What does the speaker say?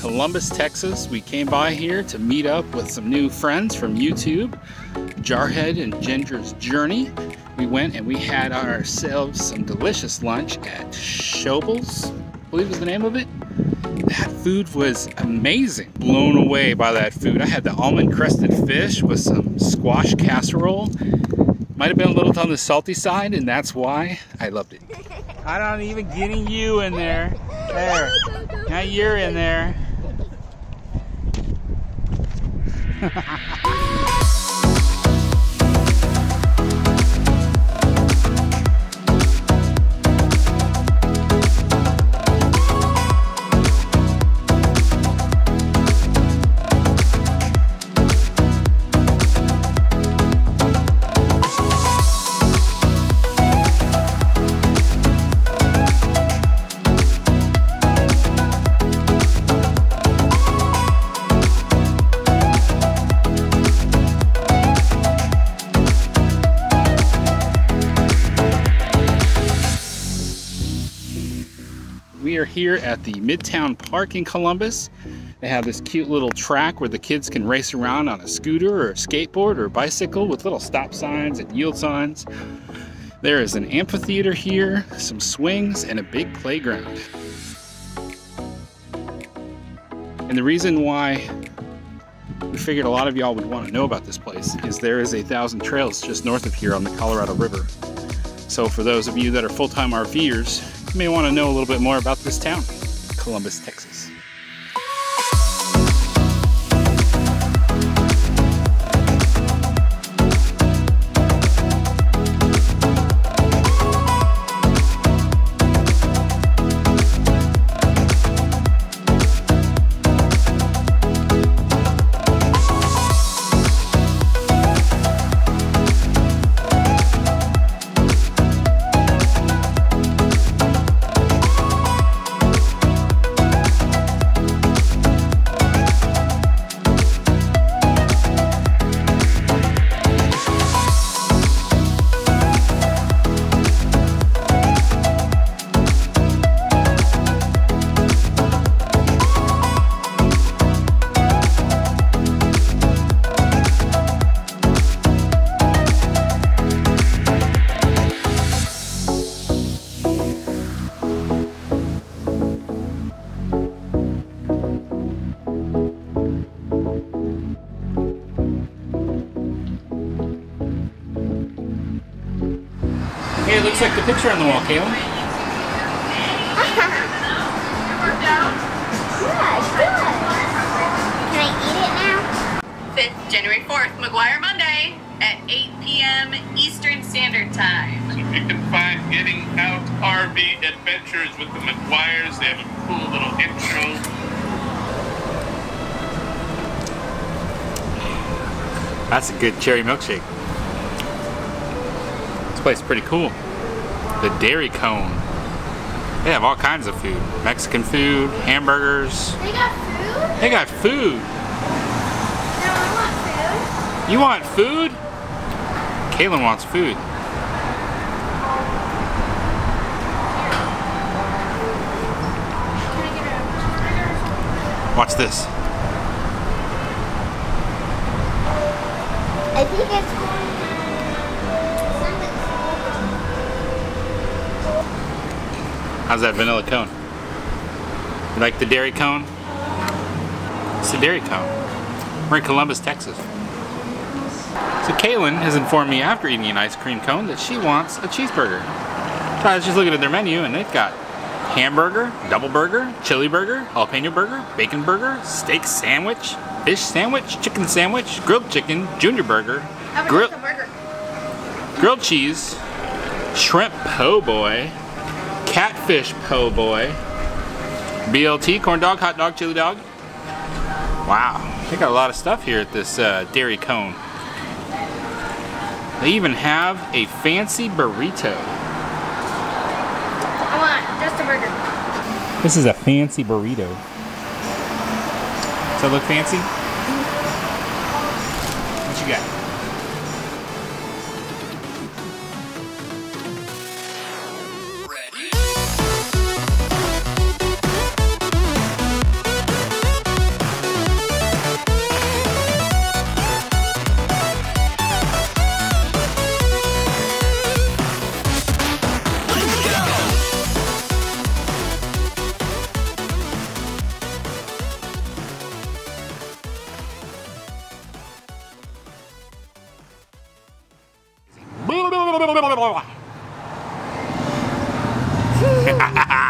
Columbus, Texas. We came by here to meet up with some new friends from YouTube, Jarhead and Ginger's Journey. We went and we had ourselves some delicious lunch at Schobel's, I believe is the name of it. That food was amazing. Blown away by that food. I had the almond crusted fish with some squash casserole. Might have been a little on the salty side and that's why I loved it. I'm not even getting you in there. There. Now you're in there. ハハハハ We are here at the Midtown Park in Columbus. They have this cute little track where the kids can race around on a scooter or a skateboard or a bicycle with little stop signs and yield signs. There is an amphitheater here, some swings, and a big playground. And the reason why we figured a lot of y'all would want to know about this place is there is a thousand trails just north of here on the Colorado River. So for those of you that are full-time RVers, you may want to know a little bit more about this town, Columbus, Texas. Hey, it looks like the picture on the wall, Caleb. Yeah, it's good. Can I eat it now? 5th, January 4th, McGuire Monday at 8 p.m. Eastern Standard Time. So if you can find Getting Out RV Adventures with the McGuires, they have a cool little intro. That's a good cherry milkshake. This place is pretty cool. The Dairy Cone. They have all kinds of food. Mexican food, hamburgers. They got food? They got food. No, I want food. You want food? Kaylin wants food. Can I get a cheeseburger? Watch this. I think it's How's that vanilla cone? You like the dairy cone? It's the dairy cone. We're in Columbus, Texas. So Kaylin has informed me after eating an ice cream cone that she wants a cheeseburger. So I was just looking at their menu and they've got hamburger, double burger, chili burger, jalapeno burger, bacon burger, steak sandwich, fish sandwich, chicken sandwich, grilled chicken, junior burger, grill, burger. grilled cheese, shrimp po' boy, catfish po' boy, BLT, corn dog, hot dog, chili dog. Wow, they got a lot of stuff here at this uh, dairy cone. They even have a fancy burrito. I want just a burger. This is a fancy burrito. Does that look fancy? What you got? ハ ハ